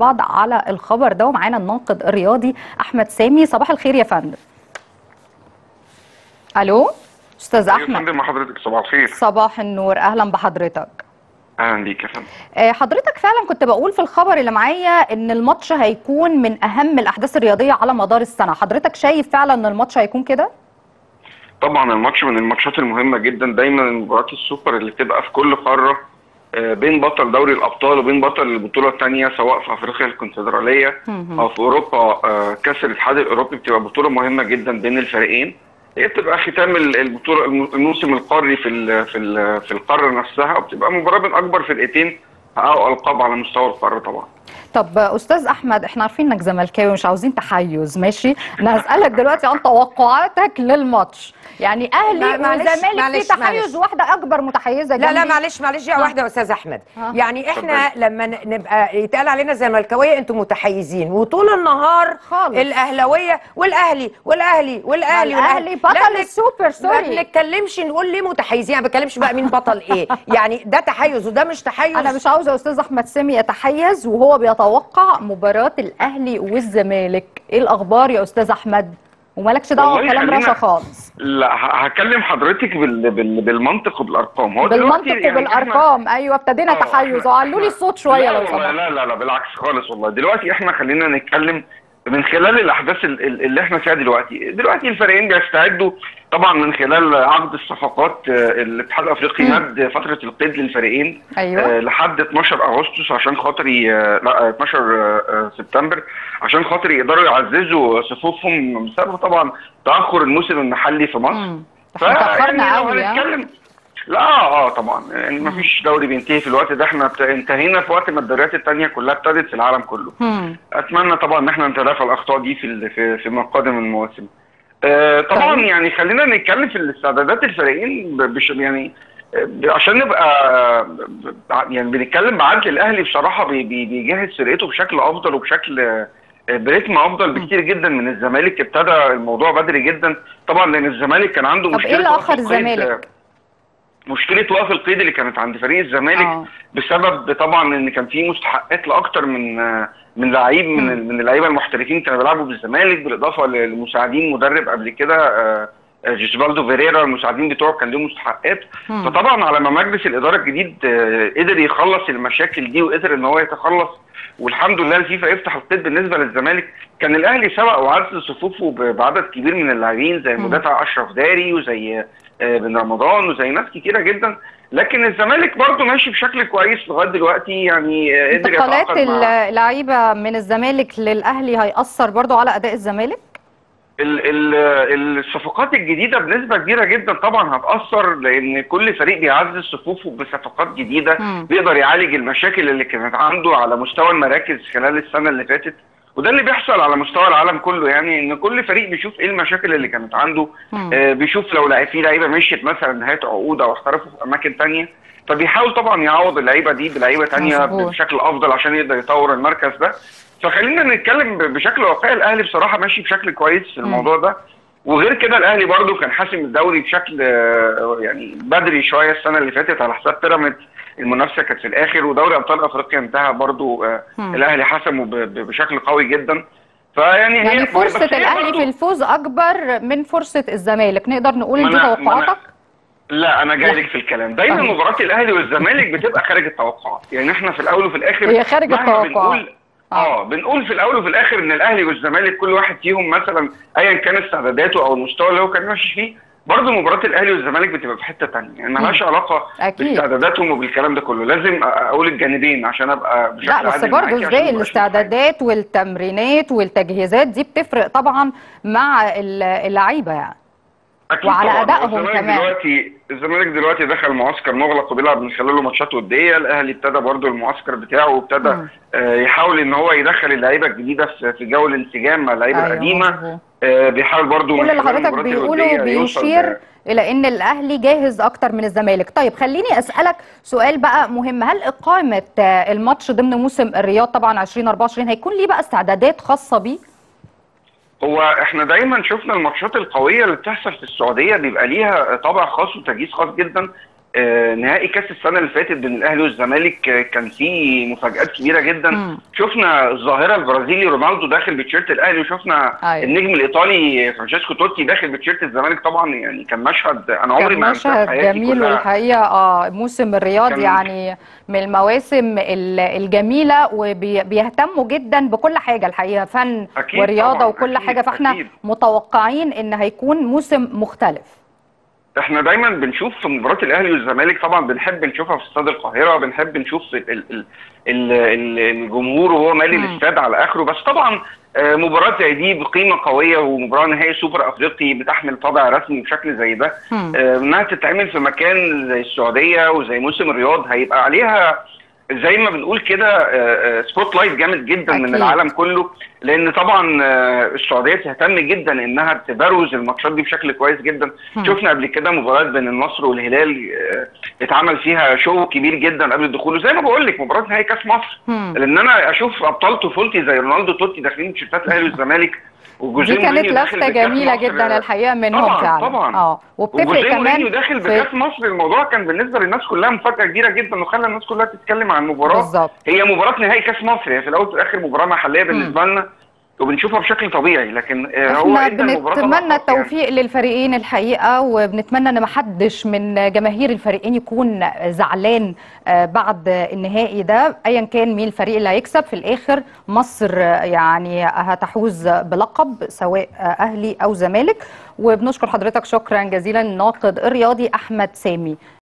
بعض على الخبر ده ومعانا الناقد الرياضي أحمد سامي. صباح الخير يا فندم. ألو؟ أستاذ احمد أحمد. فندم مع حضرتك صباح الخير. صباح النور. أهلا بحضرتك. أهلا بيك يا فندم. آه، حضرتك فعلا كنت بقول في الخبر اللي معايا إن الماتش هيكون من أهم الأحداث الرياضية على مدار السنة. حضرتك شايف فعلا إن الماتش هيكون كده؟ طبعا الماتش من الماتشات المهمة جدا. دايما مباريات السوبر اللي بتبقى في كل قارة بين بطل دوري الأبطال وبين بطل البطولة الثانية سواء في أفريقيا الكونفدرالية. أو في أوروبا آه، كأس الاتحاد الأوروبي بتبقى بطولة مهمة جدا بين الفريقين هي بتبقى ختام ال- البطولة الم- الموسم القاري في ال في ال في القارة نفسها وبتبقى مباراة بين أكبر فرقتين حققوا ألقاب على مستوى القارة طبعا طب أستاذ أحمد إحنا عارفين إنك زملكاوي مش عاوزين تحيز ماشي أنا هسألك دلوقتي عن توقعاتك للماتش يعني أهلي ما- وزمالك في تحيز معلش. واحدة أكبر متحيزة لا لا جنبي. معلش معلش يا واحدة يا أستاذ أحمد ها. يعني إحنا اتفضلي. لما ن- نبقى يتقال علينا زملكاوية أنتم متحيزين وطول النهار خالص. الأهلاوية والأهلي والأهلي والأهلي الأهلي بطل لا السوبر ما سوري بنتكلمش نقول ليه متحيزين ما بتكلمش بقى مين بطل إيه يعني ده تحيز وده مش تحيز أنا مش عاوزة أستاذ أحمد سامي يتحيز وهو بيتوقع مباراة الأهلي والزمالك. إيه الأخبار يا أستاذ أحمد؟ ومالكش دعوة بكلام رشا خالص. لا هكلم حضرتك بال بال بالمنطق وبالارقام هو بالمنطق يعني وبالأرقام. أيوه ابتدينا آه، تحيز. وعلوا لي الصوت شوية لو سمحت. لا لا لا بالعكس خالص والله. دلوقتي إحنا خلينا نتكلم من خلال الأحداث ال- ال- اللي إحنا فيها دلوقتي دلوقتي الفريقين بيستعدوا طبعا من خلال عقد الصفقات آه، الاتحاد الأفريقي. مد فترة القيد للفريقين أيوه آه، لحد 12 أغسطس عشان خاطر ي... لا آه، 12 آه، آه، سبتمبر عشان خاطر يقدروا يعززوا صفوفهم بسبب طبعا تأخر الموسم المحلي في مصر مم. إحنا فيعني اتاخرنا لو قوي؟ هنتكلم لا آه طبعا. يعني ما فيش دوري بينتهي في الوقت ده. إحنا انتهينا في وقت ما الدوريات التانية كلها ابتدت في العالم كله. مم. أتمنى طبعا إن إحنا نتلافى الأخطاء دي في في في مقادم المواسم آه طبعا طيب. يعني خلينا نتكلم في الاستعدادات الفريقين يعني آه، عشان نبقى ب- يعني بنتكلم بعدل الأهلي بصراحة بي- بي- بيجهز فرقته بشكل أفضل وبشكل آه، بريتم أفضل بكتير جدا من الزمالك. ابتدى الموضوع بدري جدا. طبعا لأن الزمالك كان عنده طب مشكلة إيه اللي أخر الزمالك؟ آه، مشكلة وقف القيد اللي كانت عند فريق الزمالك آه بسبب طبعا إن كان في مستحقات لأكتر من من لعيب من. من اللعيبة المحترفين كانوا بيلعبوا بالزمالك بالإضافة لمساعدين مدرب قبل كده جيسفالدو فيريرا المساعدين بتوعه كان لهم مستحقات. فطبعا على ما مجلس الإدارة الجديد آه، قدر يخلص المشاكل دي وقدر إن هو يتخلص والحمد لله الفيفا يفتح القيد بالنسبة للزمالك كان الأهلي سبق وعزز صفوفه بعدد كبير من اللاعبين زي. المدافع أشرف داري وزي آه، بن رمضان وزي ناس كتيرة جدا لكن الزمالك برضه ماشي بشكل كويس لغاية دلوقتي يعني آه، قدر انتقالات اللعيبة من الزمالك للأهلي هيأثر برضو على أداء الزمالك ال ال الصفقات الجديدة بنسبة كبيرة جدا طبعا هتأثر لأن كل فريق بيعزز صفوفه بصفقات جديدة مم. بيقدر يعالج المشاكل اللي كانت عنده على مستوى المراكز خلال السنة اللي فاتت وده اللي بيحصل على مستوى العالم كله يعني إن كل فريق بيشوف إيه المشاكل اللي كانت عنده. آه بيشوف لو لعيب في لعيبة مشيت مثلا نهايه عقود أو احترفوا في أماكن تانية فبيحاول طبعا يعوض اللعيبة دي بلعيبة مظبوط. بشكل أفضل عشان يقدر يطور المركز ده فخلينا نتكلم بشكل واقعي. الأهلي بصراحة ماشي بشكل كويس في الموضوع ده. وغير كده الأهلي برضو كان حاسم الدوري بشكل يعني بدري شوية السنة اللي فاتت على حساب بيراميدز. المنافسة كانت في الآخر ودوري أبطال أفريقيا انتهى برضو آه،. الأهلي حسمه بشكل قوي جدا. فيعني يعني فرصة الأهلي في الفوز أكبر من فرصة الزمالك. نقدر نقول دي توقعاتك؟ لا أنا جاي لك في الكلام. دايما طيب. مباراة الأهلي والزمالك بتبقى خارج التوقعات. يعني إحنا في الأول وفي الآخر هي خارج التوقعات. بنقول آه بنقول في الأول وفي الآخر إن الأهلي والزمالك كل واحد فيهم مثلا ايا كان استعداداته أو المستوى اللي هو كان ماشي فيه برضه مباراة الأهلي والزمالك بتبقى في حتة ثانية يعني مالهاش علاقة أكيد. باستعداداتهم وبالكلام ده كله. لازم أقول الجانبين عشان أبقى بشكل لا بس برضه إزاي الاستعدادات والتمرينات والتجهيزات دي بتفرق طبعا مع ال- اللعيبة يعني. أكيد وعلى طبعاً. الزمالك كمان. دلوقتي الزمالك دلوقتي دخل معسكر مغلق وبيلعب من خلاله ماتشات ودية الأهلي ابتدى برضو المعسكر بتاعه وابتدى. آه، يحاول إن هو يدخل اللعيبة الجديدة في جو الانسجام مع اللعيبة أيوة القديمة. آه، بيحاول برضو كل اللي حضرتك بيقوله بيشير إلى إن الأهلي جاهز أكتر من الزمالك طيب خليني أسألك سؤال بقى مهم هل إقامة آه، الماتش ضمن موسم الرياض طبعا 2024 هيكون ليه بقى استعدادات خاصة بيه هو إحنا دايما شفنا الماتشات القوية اللي بتحصل في السعودية بيبقى ليها طابع خاص وتجهيز خاص جدا. نهائي كاس السنة اللي فاتت بين الأهلي والزمالك آه، كان فيه مفاجآت كبيرة جدا مم. شفنا الظاهرة البرازيلي رونالدو داخل بتيشيرت الأهلي وشفنا أيوة. النجم الإيطالي فرانشيسكو توتي داخل بتيشيرت الزمالك طبعا يعني كان مشهد أنا عمري ما مشهد جميل. والحقيقة آه موسم الرياض يعني من المواسم ال- الجميلة وبيهتموا جدا بكل حاجة الحقيقة فن أكيد ورياضة طبعاً، وكل أكيد، حاجة فإحنا أكيد. متوقعين إن هيكون موسم مختلف إحنا دايما بنشوف في مباراة الأهلي والزمالك طبعا بنحب نشوفها في استاد القاهرة بنحب نشوف ال ال ال ال ال الجمهور وهو مالي. الاستاد على آخره بس طبعا آه، مباراة زي دي بقيمة قوية ومباراة نهائي سوبر أفريقي بتحمل طابع رسمي بشكل زي ده. آه، إنها تتعمل في مكان زي السعودية وزي موسم الرياض هيبقى عليها زي ما بنقول كده spotlight جامد جدا من أكيد. العالم كله لأن طبعا آه، السعودية تهتم جدا إنها تبرز الماتشات دي بشكل كويس جدا. شفنا قبل كده مباراه بين النصر والهلال آه، اتعمل فيها شو كبير جدا قبل الدخول. وزي ما بقول لك مباراة نهائي كأس مصر. لأن أنا أشوف أبطال طفولتي زي رونالدو توتي داخلين تيشيرتات الاهلي والزمالك دي كانت لفتة جميلة. جدا الحقيقة منهم طبعاً، فعلا. طبعاً. آه وبتفرق كمان داخل بكأس مصر. الموضوع كان بالنسبة للناس كلها مفاجأة كبيرة جدا وخلى الناس كلها تتكلم عن المباراه بالظبط. هي مباراة نهائي كأس مصر. هي في الأول وفي الآخر مباراة محلية بالنسبة لنا. وبنشوفها بشكل طبيعي لكن آه، هو إحنا بنتمنى يعني. التوفيق للفريقين الحقيقة وبنتمنى إن محدش من جماهير الفريقين يكون زعلان آه، بعد النهائي ده. ايا كان مين الفريق اللي هيكسب في الآخر مصر آه، يعني هتحوز بلقب سواء أهلي أو زمالك. وبنشكر حضرتك شكرا جزيلا. الناقد الرياضي أحمد سامي.